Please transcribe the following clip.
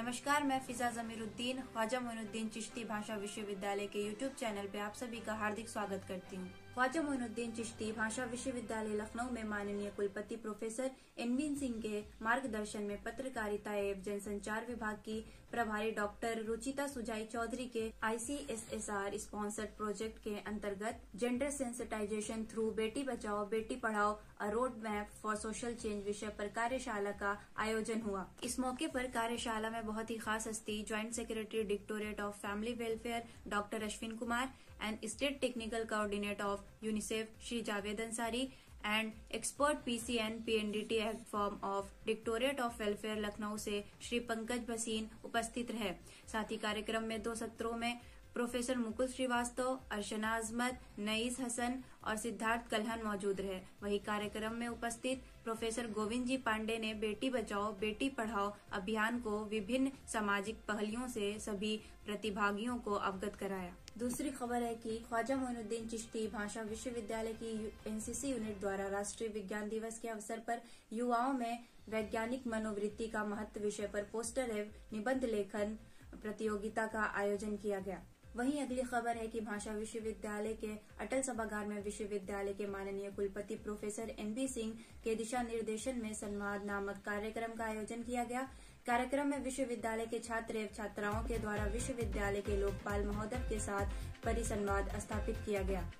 नमस्कार, मैं फिजा जमीरुद्दीन, ख्वाजा मोनुद्दीन चिश्ती भाषा विश्वविद्यालय के यूट्यूब चैनल पे आप सभी का हार्दिक स्वागत करती हूँ। ख्वाजा मोइनुद्दीन चिश्ती, भाषा विश्वविद्यालय लखनऊ में माननीय कुलपति प्रोफेसर एनबीन सिंह के मार्गदर्शन में पत्रकारिता एवं जनसंचार विभाग की प्रभारी डॉक्टर रुचिता सुजाई चौधरी के आईसीएसएसआर स्पॉन्सर्ड प्रोजेक्ट के अंतर्गत gender sensitisation through Beti Bachao, Beti Padhao, a road map for social change विषय पर कार्यशाला का आयोजन हुआ। इस मौके पर कार्यशाला में बहुत ही खास हस्ती, joint secretary, directorate of family welfare, doctor Ashwin Kumar, and state technical coordinator of UNICEF Shri Javed Ansari and expert PCN PNDT act form of directorate of welfare Lucknow से श्री पंकज भसीन उपस्थित रहे। साथ ही कार्यक्रम में दो सत्रों में प्रोफेसर मुकुल श्रीवास्तव अर्शना अजमत, नईस हसन और सिद्धार्थ कलहन मौजूद रहे। वही कार्यक्रम में उपस्थित प्रोफेसर गोविंद जी पांडे ने बेटी बचाओ, बेटी पढ़ाओ अभियान को विभिन्न सामाजिक पहलुओं से सभी प्रतिभागियों को अवगत कराया। दूसरी खबर है कि ख्वाजा मोइनुद्दीन चिश्ती भाषा विश्वविद्यालय की एनसीसी यूनिट द्वारा राष्ट्रीय विज्ञान दिवस के अवसर पर युवाओं में वैज्ञानिक मनोवृत्ति का महत्व विषय पर पोस्टर एवं निबंध लेखन प्रतियोगिता का आयोजन किया गया। वहीं अगली खबर है कि भाषा विश्वविद्यालय के अटल सभागार में विश्वविद्यालय के माननीय कुलपति प्रोफेसर एनबी सिंह के दिशा निर्देशन में संवाद नामक कार्यक्रम का आयोजन किया गया। कार्यक्रम में विश्वविद्यालय के छात्र एवं छात्राओं के द्वारा विश्वविद्यालय के लोकपाल महोदय के साथ परिसंवाद स्थापित किया गया।